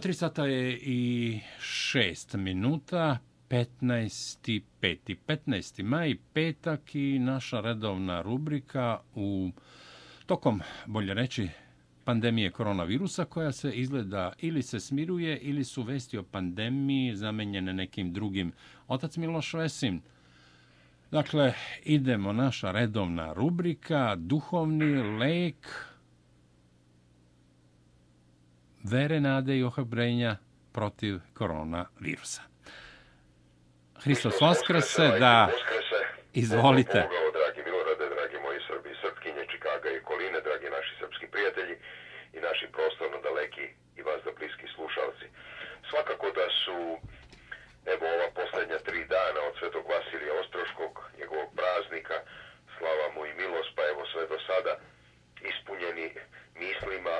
3 sata je i 6 minuta, 15. 5. 15. maj, petak i naša redovna rubrika u tokom, bolje reći, pandemije koronavirusa koja se izgleda ili se smiruje ili su vesti o pandemiji zamenjene nekim drugim. Otac Miloš Vesin. Dakle, idemo naša redovna rubrika, duhovni lek, vere, nade i ohrabrenja protiv koronavirusa. Hristos Voskrse, da, izvolite. Dragi Milorade, dragi moji Srbi, Srpkinje, Čikaga i Koline, dragi naši srpski prijatelji i naši prostorno daleki i vas da bliski slušalci. Svakako da su, evo ova posljednja tri dana od Svetog Vasilija Ostroškog, njegovog praznika, slava mu i milost, pa evo sve do sada, ispunjeni mislima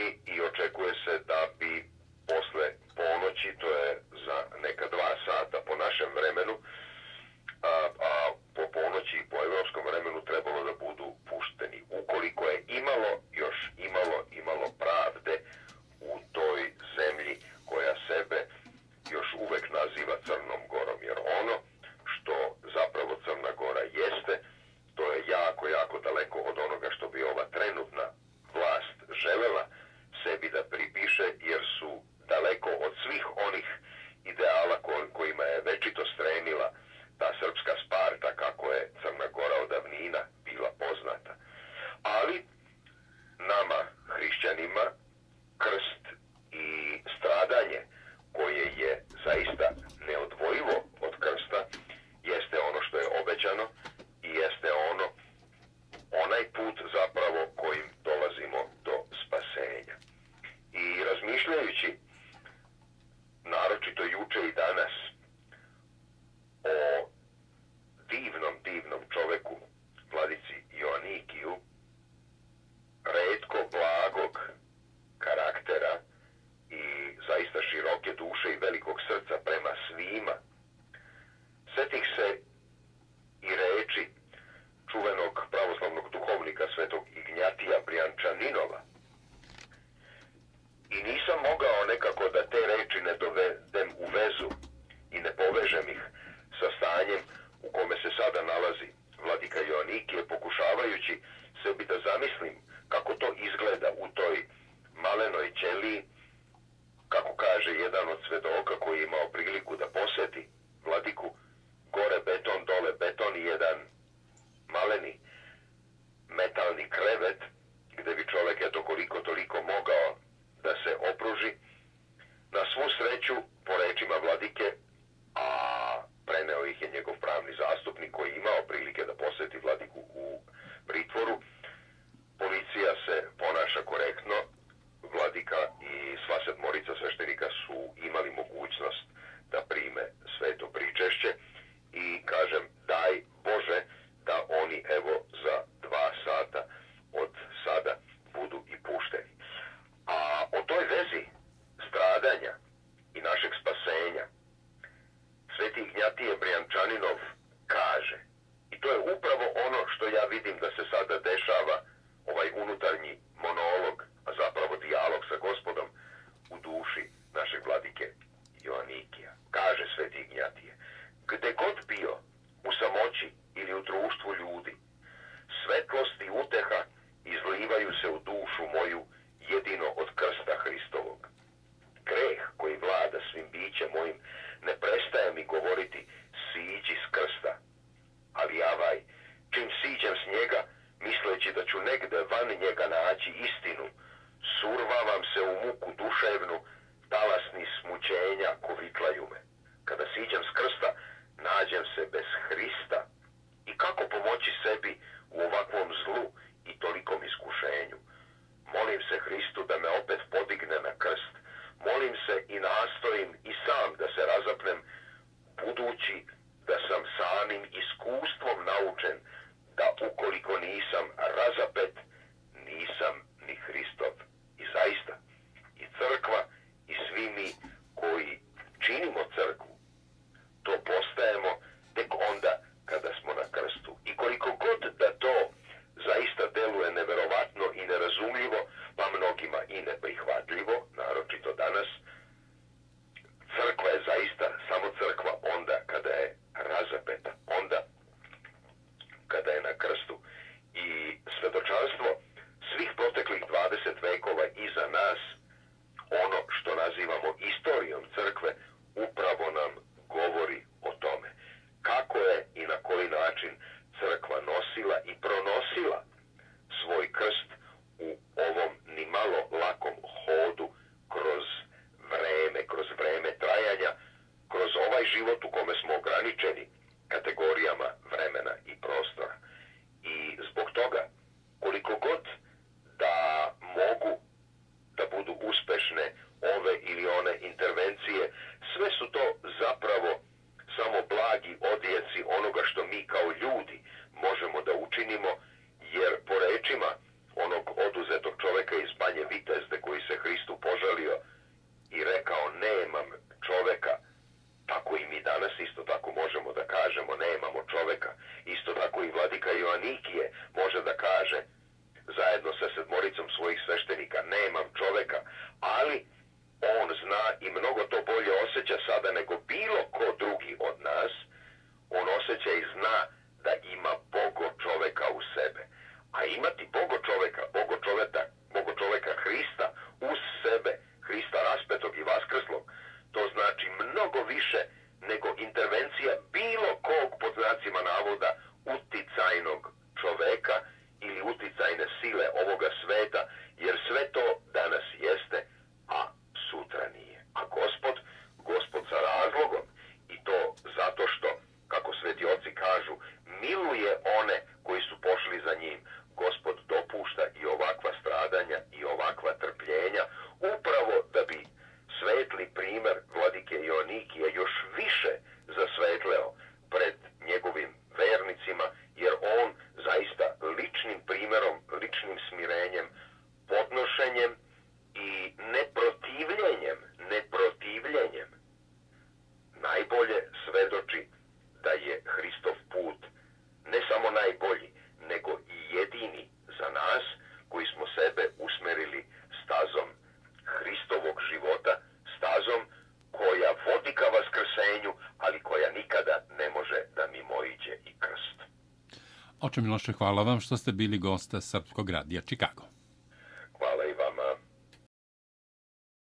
anni io c'è QS3 ne dovedem u vezu i ne povežem ih duševnu, talasni smućenja kovitlaju jume. Kada siđem s krsta, nađem se bez Hrista. I kako pomoći sebi u ovakvom zlu i tolikom iskušenju? Molim se Hristu da me mnogima i neprihvatljivo, naročito danas, crkva je zaista samo crkva onda kada je razapeta. Oče Miloše, hvala vam što ste bili gosta Srpskog radija Čikago.